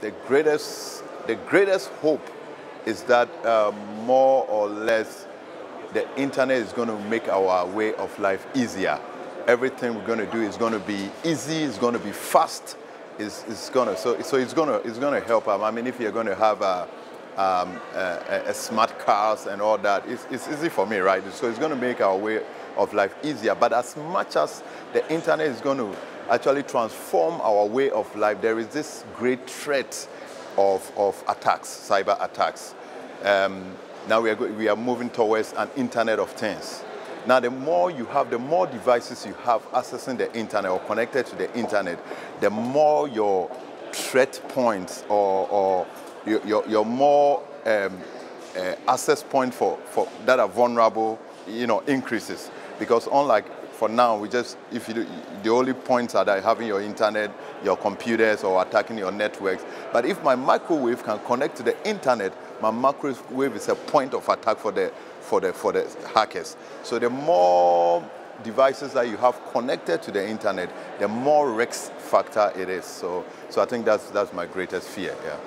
the greatest, the greatest hope is that uh, more or less the internet is going to make our way of life easier. Everything we're going to do is going to be easy, it's going to be fast, it's, it's going to, so, so it's going to, it's going to help. Um, I mean, if you're going to have a, um, a, a smart cars and all that, it's, it's easy for me, right? So it's going to make our way of life easier. But as much as the internet is going to actually transform our way of life, there is this great threat of, of attacks, cyber attacks. Um, now we are, we are moving towards an Internet of Things. Now, the more you have, the more devices you have accessing the internet or connected to the internet, the more your threat points or, or your, your, your more um, uh, access point for, for that are vulnerable, you know, increases. Because unlike for now, we just, if you the only points are that having your internet, your computers, or attacking your networks. But if my microwave can connect to the internet, my microwave is a point of attack for the, for the, for the hackers. So the more devices that you have connected to the internet, the more risk factor it is. So, so I think that's, that's my greatest fear, yeah.